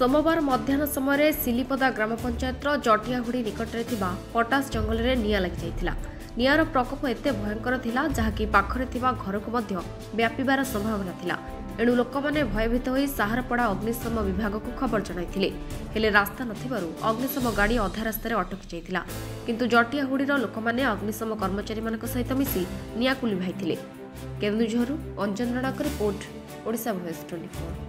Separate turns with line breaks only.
ସୋମବାର ମଧ୍ୟାହ୍ନ ସମୟରେ ସିଲିପଦା ଗ୍ରାମ ପଞ୍ଚାୟତର ଜଟିଆହୁଡ଼ି ନିକଟରେ ଥିବା ପଟାସ ଜଙ୍ଗଲରେ ନିଆଁ ଲାଗିଯାଇଥିଲା। ନିଆଁର ପ୍ରକୋପ ଏତେ ଭୟଙ୍କର ଥିଲା ଯାହାକି ପାଖରେ ଥିବା ଘରକୁ ମଧ୍ୟ ବ୍ୟାପିବାର ସମ୍ଭାବନା ଥିଲା। ଏଣୁ ଲୋକମାନେ ଭୟଭୀତ ହୋଇ ସାହାରପଡ଼ା ଅଗ୍ନିଶମ ବିଭାଗକୁ ଖବର ଜଣାଇଥିଲେ। ହେଲେ ରାସ୍ତା ନଥିବାରୁ ଅଗ୍ନିଶମ ଗାଡ଼ି ଅଧା ରାସ୍ତାରେ ଅଟକି ଯାଇଥିଲା। କିନ୍ତୁ ଜଟିଆହୁଡ଼ିର ଲୋକମାନେ ଅଗ୍ନିଶମ କର୍ମଚାରୀମାନଙ୍କ ସହିତ ମିଶି ନିଆଁକୁ ଲିଭାଇଥିଲେ କେନ୍ଦୁଝରରୁ Anjan ରଣାଙ୍କ report Odisha voice twenty four